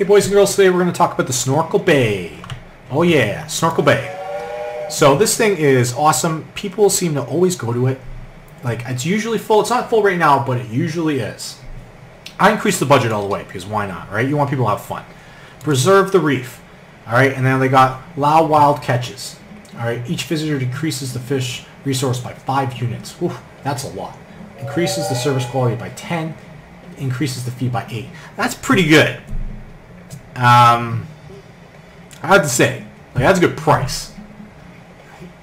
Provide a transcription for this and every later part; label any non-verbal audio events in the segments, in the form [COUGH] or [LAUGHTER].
Hey boys and girls, today we're going to talk about the Snorkel Bay. Oh yeah, Snorkel Bay. So this thing is awesome. People seem to always go to it. Like, it's usually full. It's not full right now, but it usually is. I increased the budget all the way, because why not, right? You want people to have fun. Preserve the reef. Alright, and then they got Allow Wild Catches. Alright, each visitor decreases the fish resource by 5 units. Whew, that's a lot. Increases the service quality by 10. Increases the fee by 8. That's pretty good. Um, I have to say, like that's a good price.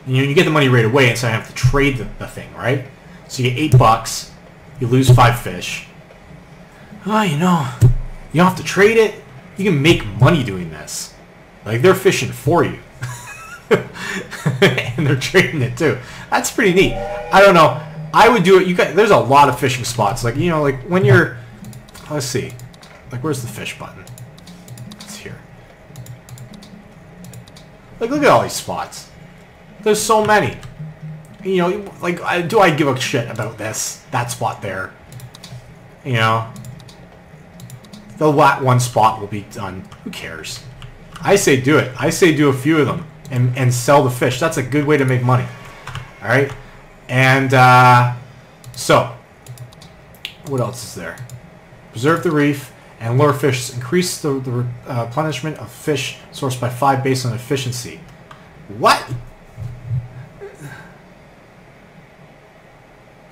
You, you get the money right away instead of have to trade the, the thing, right? So you get eight bucks, you lose five fish. Oh, you know, you don't have to trade it. You can make money doing this. Like they're fishing for you. [LAUGHS] and they're trading it too. That's pretty neat. I don't know. I would do it. You got there's a lot of fishing spots. Like you know, like when you're, let's see, like where's the fish button? Like, look at all these spots. There's so many. You know, like, do I give a shit about this? That spot there. You know? The one spot will be done. Who cares? I say do it. I say do a few of them and, and sell the fish. That's a good way to make money. Alright? And, uh, so, what else is there? Preserve the reef and lure fish increase the, the uh, replenishment of fish sourced by 5 based on efficiency. What?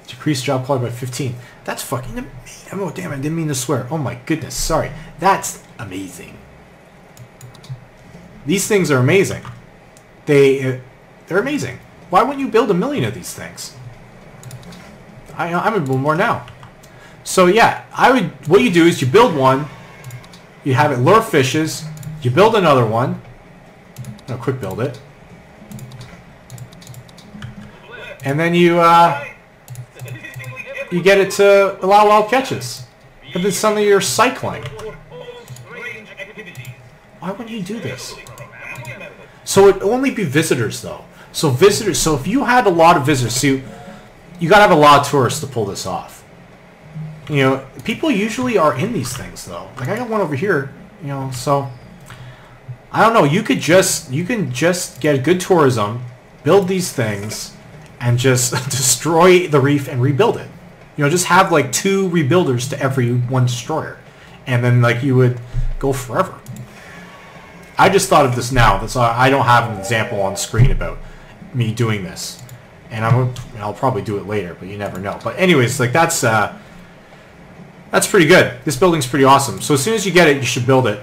Decrease job quality by 15. That's fucking amazing. Oh, damn, I didn't mean to swear. Oh my goodness, sorry. That's amazing. These things are amazing. They, uh, they're amazing. Why wouldn't you build a million of these things? I, I'm build more now. So yeah, I would. What you do is you build one, you have it lure fishes, you build another one. No, quick build it, and then you uh, you get it to allow wild catches. But then suddenly you're cycling. Why wouldn't you do this? So it only be visitors though. So visitors. So if you had a lot of visitors, see, you gotta have a lot of tourists to pull this off. You know, people usually are in these things though. Like I got one over here, you know, so I don't know, you could just you can just get good tourism, build these things and just [LAUGHS] destroy the reef and rebuild it. You know, just have like two rebuilders to every one destroyer. And then like you would go forever. I just thought of this now. That's I don't have an example on screen about me doing this. And I'm I'll probably do it later, but you never know. But anyways, like that's uh that's pretty good. This building's pretty awesome. So as soon as you get it, you should build it.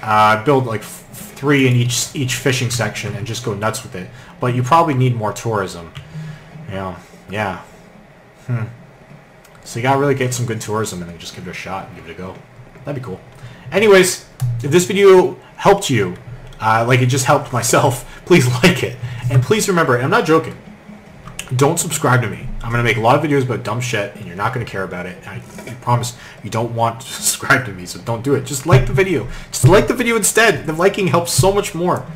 Uh, build like three in each each fishing section and just go nuts with it. But you probably need more tourism. Yeah, yeah. Hmm. So you gotta really get some good tourism and then just give it a shot and give it a go. That'd be cool. Anyways, if this video helped you, uh, like it just helped [LAUGHS] myself, please like it. And please remember, I'm not joking, don't subscribe to me. I'm going to make a lot of videos about dumb shit, and you're not going to care about it. I, I, promise you don't want to [LAUGHS] subscribe to me, so don't do it. Just like the video. Just like the video instead. The liking helps so much more.